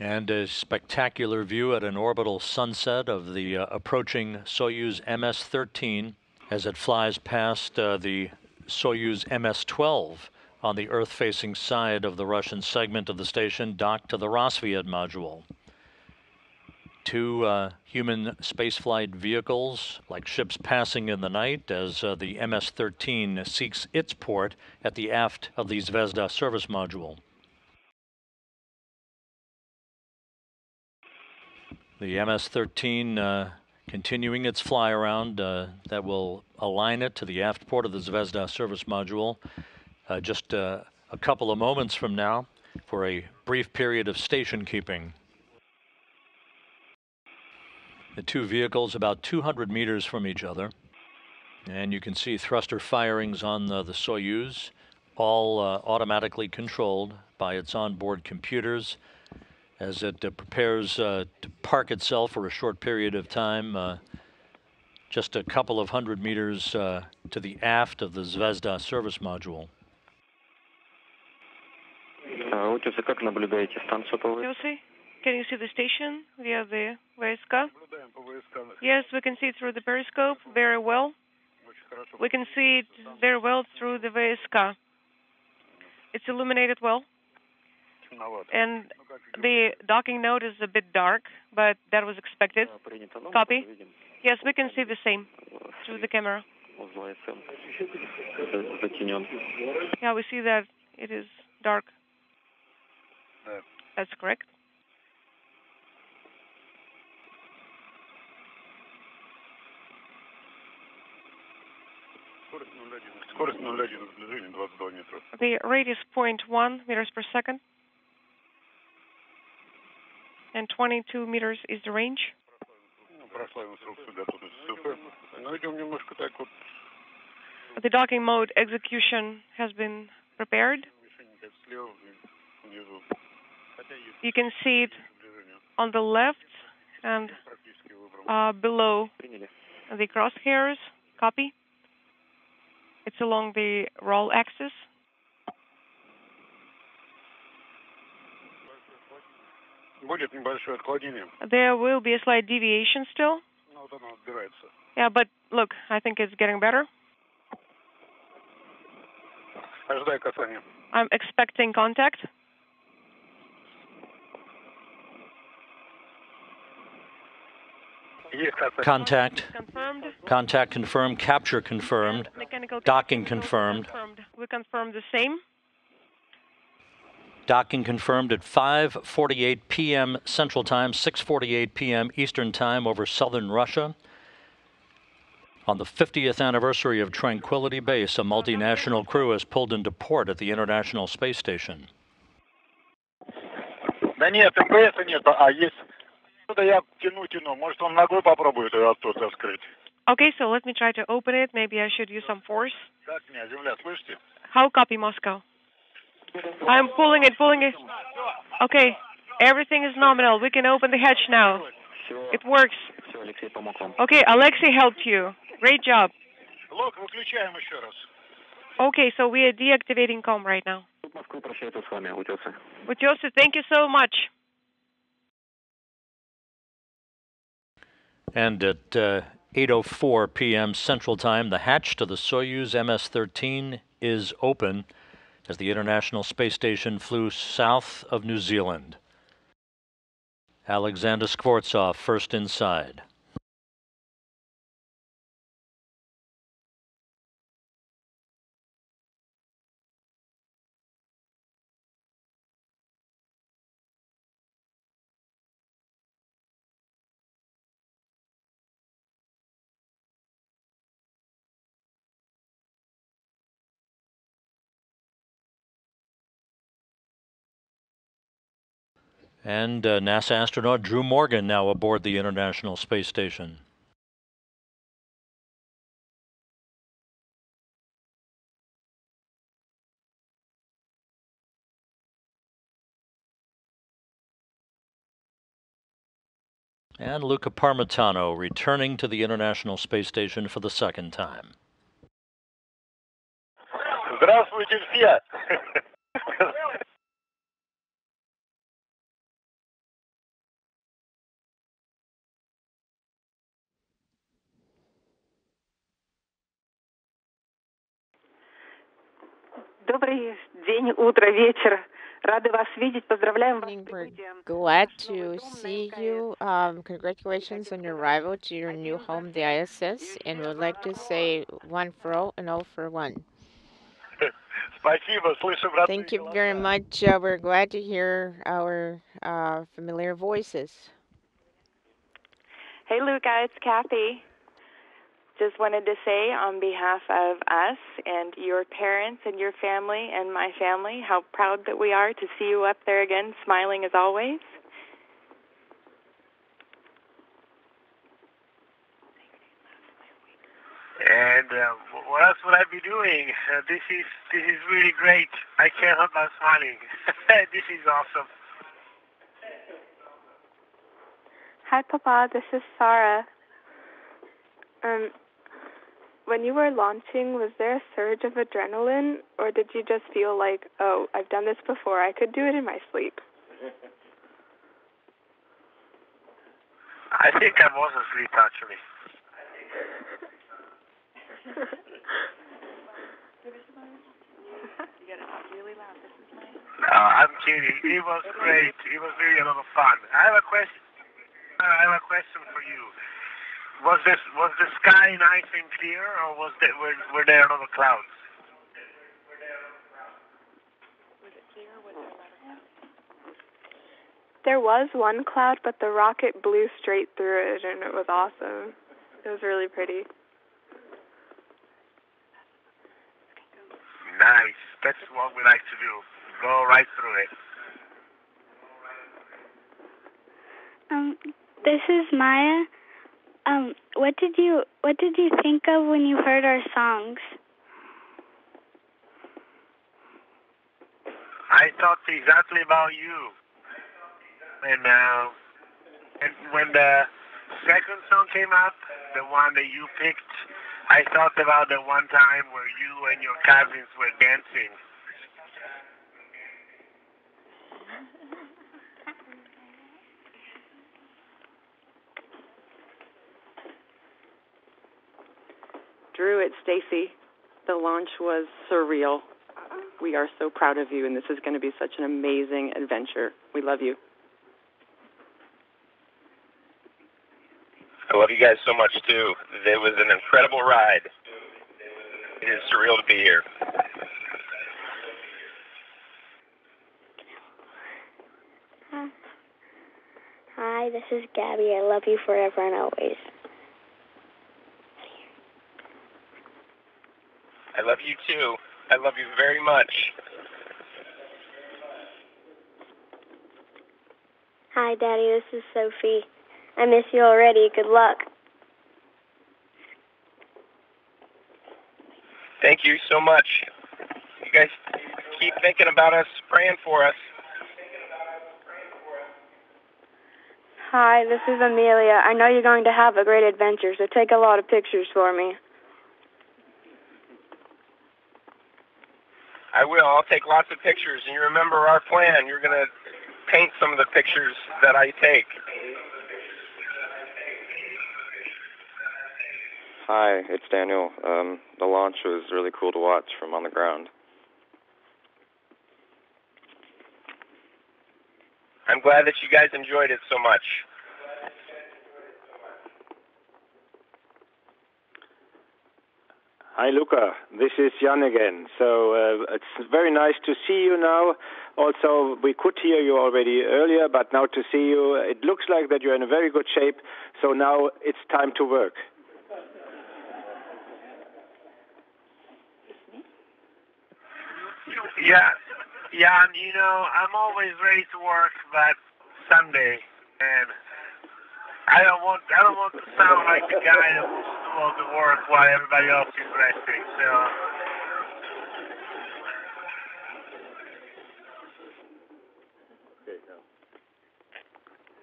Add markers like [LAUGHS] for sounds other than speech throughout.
And a spectacular view at an orbital sunset of the uh, approaching Soyuz MS-13 as it flies past uh, the Soyuz MS-12 on the Earth-facing side of the Russian segment of the station docked to the Rassvet module. Two uh, human spaceflight vehicles, like ships passing in the night, as uh, the MS-13 seeks its port at the aft of the Zvezda service module. The MS-13 uh, continuing its fly around uh, that will align it to the aft port of the Zvezda service module uh, just uh, a couple of moments from now for a brief period of station keeping. The two vehicles about 200 meters from each other. And you can see thruster firings on the, the Soyuz, all uh, automatically controlled by its onboard computers as it uh, prepares uh, to park itself for a short period of time uh, just a couple of hundred meters uh, to the aft of the Zvezda service module. Can you see the station via the VSK? Yes, we can see it through the periscope very well. We can see it very well through the VSK. It's illuminated well. And the docking node is a bit dark, but that was expected. Copy. Yes, we can see the same through the camera. Yeah, we see that it is dark. That's correct. The rate is 0.1 meters per second. And 22 meters is the range. The docking mode execution has been prepared. You can see it on the left and uh, below the crosshairs. Copy. It's along the roll axis. There will be a slight deviation still. Yeah, but look, I think it's getting better. I'm expecting contact. Contact. Confirmed. Contact confirmed. Capture confirmed. Mechanical Docking control confirmed. We confirm the same. Docking confirmed at 5:48 p.m. Central Time, 6:48 p.m. Eastern Time over southern Russia. On the 50th anniversary of Tranquility Base, a multinational crew has pulled into port at the International Space Station. Да нет, МПС нет, а есть... Что-то я тяну, тяну. Может, он ногой попробует оттуда открыть. Okay, so let me try to open it. Maybe I should use some force. Как меня, земля, слышите? How copy Moscow? I'm pulling it, pulling it. Okay, everything is nominal. We can open the hatch now. It works. Okay, Alexey helped you. Great job. Okay, so we are deactivating COM right now. Утесы, thank you so much. And at uh, 8.04 p.m. Central Time, the hatch to the Soyuz MS-13 is open as the International Space Station flew south of New Zealand. Alexander Skvortsov first inside. And uh, NASA astronaut Drew Morgan now aboard the International Space Station. And Luca Parmitano returning to the International Space Station for the second time. Здравствуйте все! [LAUGHS] Добрый день, утро, вечер. Рады вас видеть. Поздравляем вас с Evening. We're прибытием. glad to see you. Um, congratulations on your arrival to your new home, the ISS, and would like to say one for all and all for one. [LAUGHS] Спасибо, слышим родные Thank you голоса. very much. Uh, we're glad to hear our uh, familiar voices. Hey, Luca, it's Kathy. Just wanted to say on behalf of us and your parents and your family and my family how proud that we are to see you up there again, smiling as always. And uh, what else would I be doing? Uh, this is this is really great. I can't help but smiling. [LAUGHS] this is awesome. Hi, Papa. This is Sarah. Um, when you were launching, was there a surge of adrenaline, or did you just feel like, oh, I've done this before, I could do it in my sleep? I think I was asleep actually. No, I'm kidding. It was great. It was really a lot of fun. I have a question. I have a question for you. Was this was the sky nice and clear, or was there were, were there a lot of clouds? There was one cloud, but the rocket blew straight through it, and it was awesome. It was really pretty. Nice. That's what we like to do. Go right through it. Um, this is Maya. Um, what did you what did you think of when you heard our songs? I thought exactly about you. And uh, and when the second song came up, the one that you picked, I thought about the one time where you and your cousins were dancing. Drew, it's Stacy. The launch was surreal. We are so proud of you, and this is going to be such an amazing adventure. We love you. I love you guys so much too. It was an incredible ride. It is surreal to be here. Hi, this is Gabby. I love you forever and always. I love you too. I love you very much. Hi, Daddy. This is Sophie. I miss you already. Good luck. Thank you so much. You guys keep thinking about us, praying for us. Hi, this is Amelia. I know you're going to have a great adventure, so take a lot of pictures for me. I will. I'll take lots of pictures, and you remember our plan. You're going to paint some of the pictures that I take. Hi, it's Daniel. Um, the launch was really cool to watch from on the ground. I'm glad that you guys enjoyed it so much. Hi, Luca. This is Jan again. So uh, it's very nice to see you now. Also, we could hear you already earlier, but now to see you, it looks like that you're in a very good shape. So now it's time to work. Yeah, yeah. You know, I'm always ready to work, but Sunday, and I don't want I don't want to sound like the guy that all the work while everybody else is resting. So.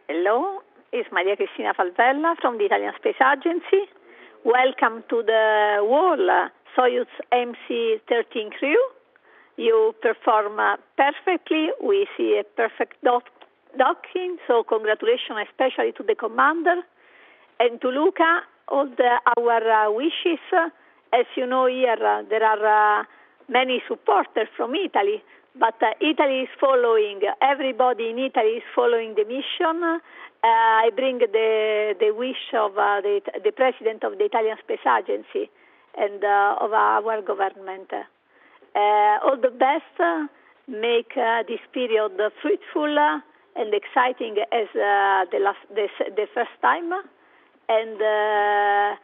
Hello, it's Maria Cristina Falvella from the Italian Space Agency. Welcome to the wall Soyuz MS-13 crew. You perform uh, perfectly. We see a perfect doc- docking, so congratulations especially to the commander and to Luca. All the, our uh, wishes. As you know here, uh, there are uh, many supporters from Italy. But Italy is following, everybody in Italy is following the mission. I bring the, the wish of the, the president of the Italian Space Agency and of our government. All the best. make this period fruitful and exciting as uh, the, last, the, the first time. And uh,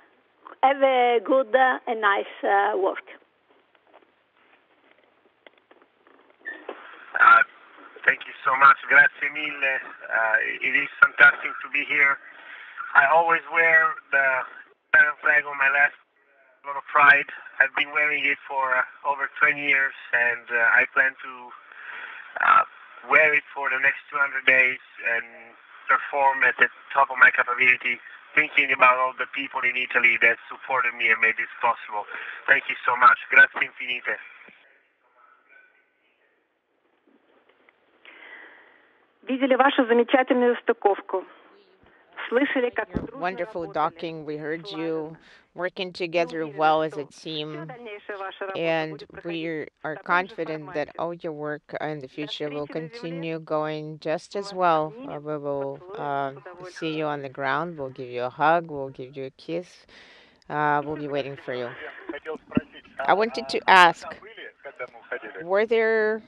have a good uh, and nice uh, work. Uh, thank you so much. Grazie mille. It is fantastic to be here. I always wear the Italian flag on my left. A lot of pride. I've been wearing it for over 20 years, and I plan to wear it for the next 200 days and perform at the top of my capability, thinking about all the people in Italy that supported me and made this possible. Thank you so much. Grazie infinite. Видели вашу замечательную стыковку. wonderful docking. We heard you working together well as a team, and we are confident that all your work in the future will continue going just as well. Uh, we will uh, see you on the ground. We'll give you a hug. We'll give you a kiss. Uh, we'll be waiting for you. I wanted to ask, were there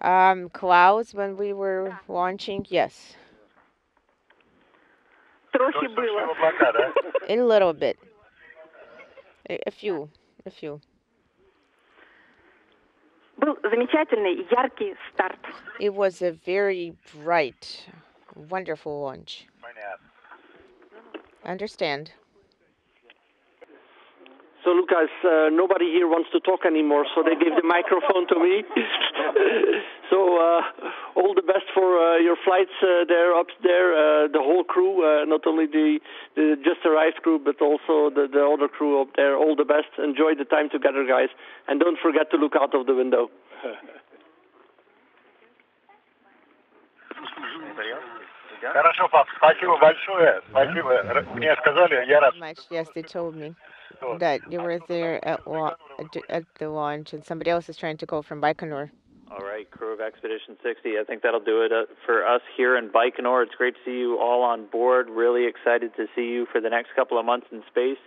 um, clouds when we were launching? Yes Трохи было. [LAUGHS] a little bit. A, a few, a few. Был замечательный, яркий старт. It was a very bright, wonderful launch. Understand. So, Lucas, uh, nobody here wants to talk anymore, so they gave the microphone to me. [LAUGHS] so, uh, all the best for uh, your flights uh, there, up there, uh, the whole crew, uh, not only the, the just arrived crew, but also the, the other crew up there. All the best. Enjoy the time together, guys, and don't forget to look out of the window. Хорошо, пап, спасибо большое. Спасибо. Р- Мне сказали, я рад. much. Yes, they told me that you were there at, la- at at the launch, and somebody else is trying to go from Baikonur. All right, crew of Expedition 60. I think that'll do it uh, for us here in Baikonur. It's great to see you all on board. Really excited to see you for the next couple of months in space.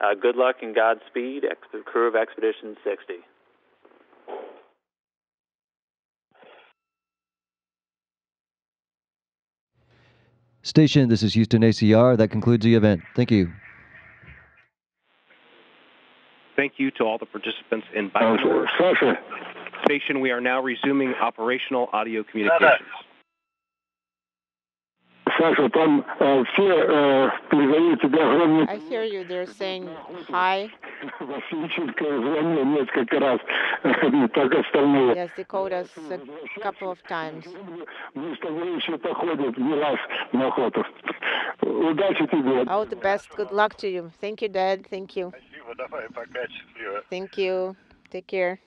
Uh, good luck and Godspeed, Ex- crew of Expedition 60. Station, this is Houston ACR. That concludes the event. Thank you thank you to all the participants in Baikonur Station. We are now resuming operational audio communications. I hear you. They're saying hi. [LAUGHS] Yes, they called us a couple of times. All the best. Good luck to you. Thank you, Dad. Thank you. Thank you. Take care.